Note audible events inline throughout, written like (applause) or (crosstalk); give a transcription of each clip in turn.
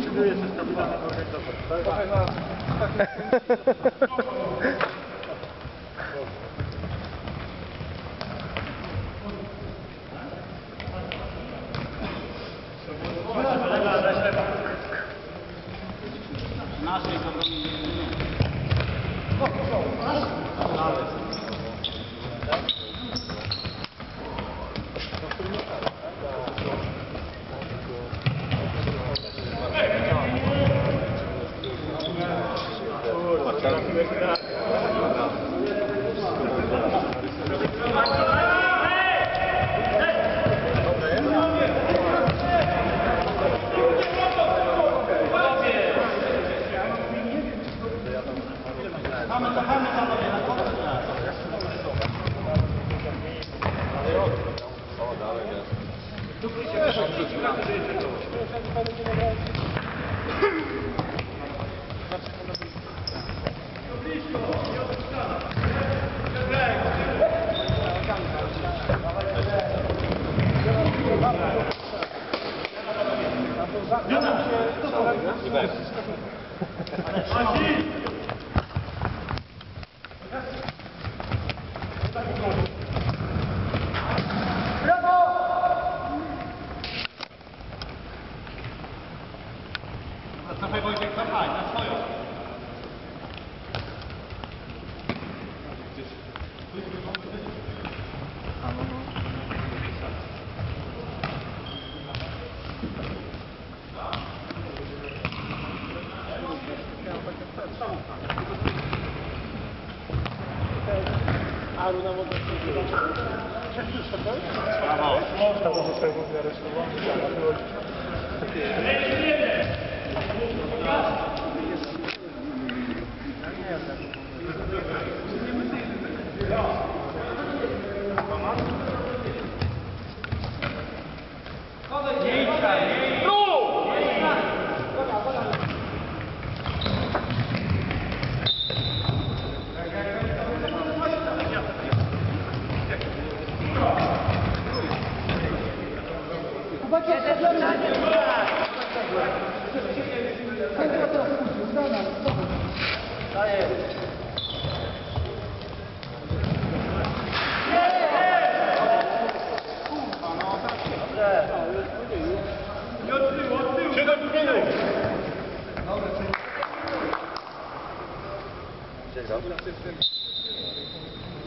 Przyduje się stabilizator organizator. Tak? محمد خامسة Trochę Wojtek zapchaj, na swoją. Alu na wodę. Brawo. Tam został w ogóle aresztowany. Gracias.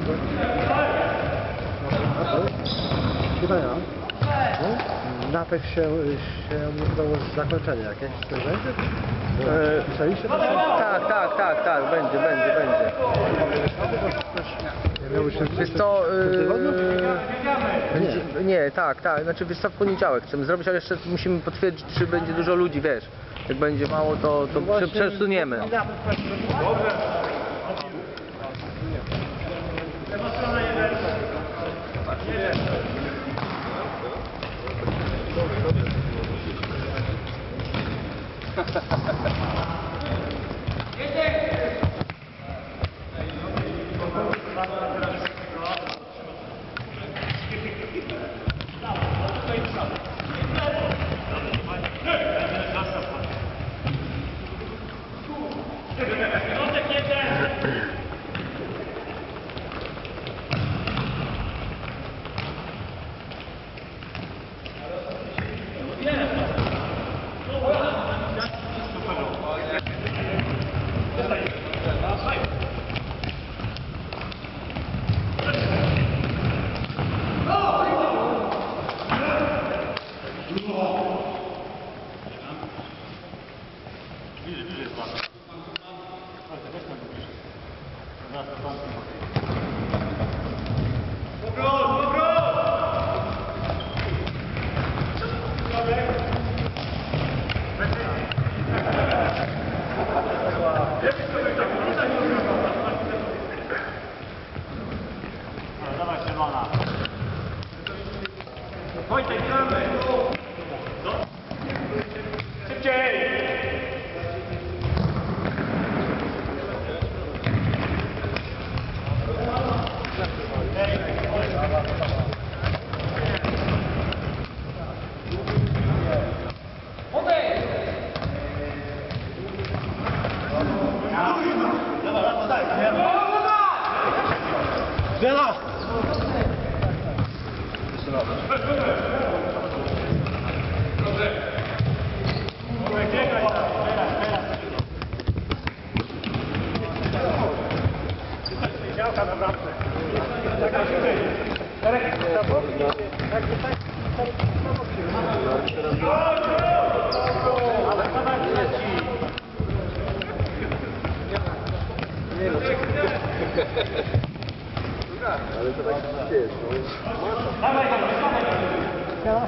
filmowy. Pytania. No? Napek się, się nie udało zakończenie jakieś z tym będzie? E, Pisaliście to? tak, tak, tak, tak, będzie, będzie, będzie. Nie miało się Wiesz co, yy, nie, tak, tak, znaczy wiesz co, w poniedziałek chcemy zrobić, ale jeszcze musimy potwierdzić, czy będzie dużo ludzi, wiesz. Jak będzie mało, to, to prze, Thank (laughs) you. Przesuniemy. Ale to tak jest, no.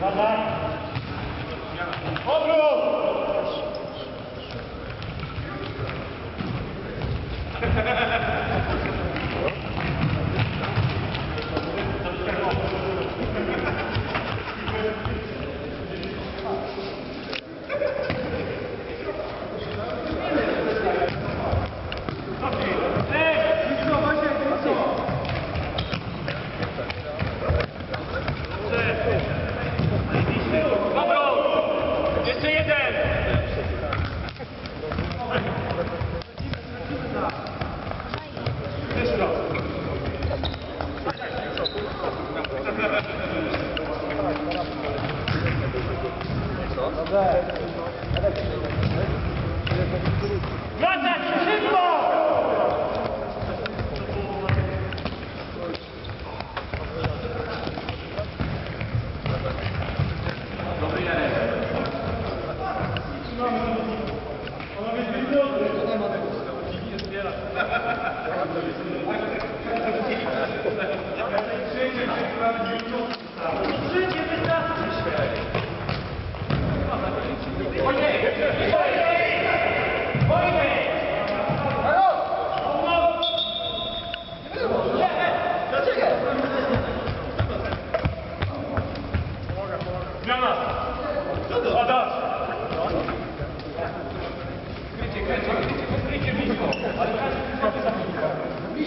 Jeszcze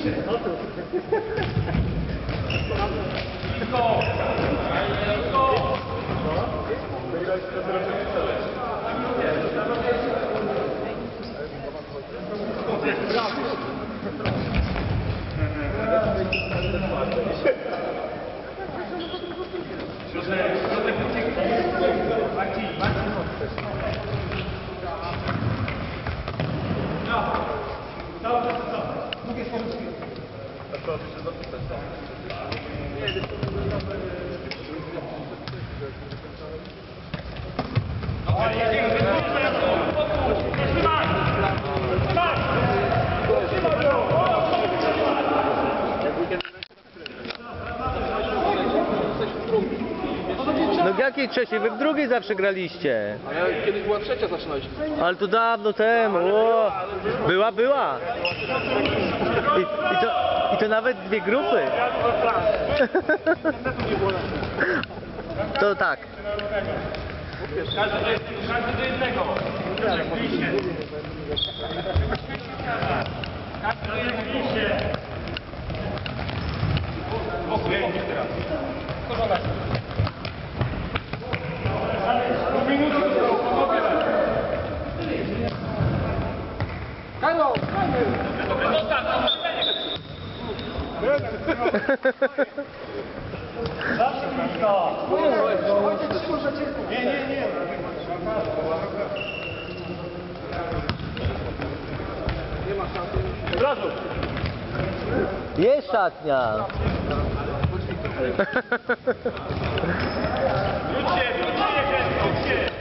Thank. (laughs) No w jakiej trzeciej? Wy w drugiej zawsze graliście. Ale kiedyś była trzecia zaczynaliśmy. Ale to dawno temu. O, była, była. I, i, to, I to nawet dwie grupy. (laughs) To tak. Każdy do jednego, każdy do jednego. Rzeczywiście. Każdy do jednego. O, pięknie teraz. Korzona razu. Jest szatnia. Wróćcie, wróćcie, wróćcie.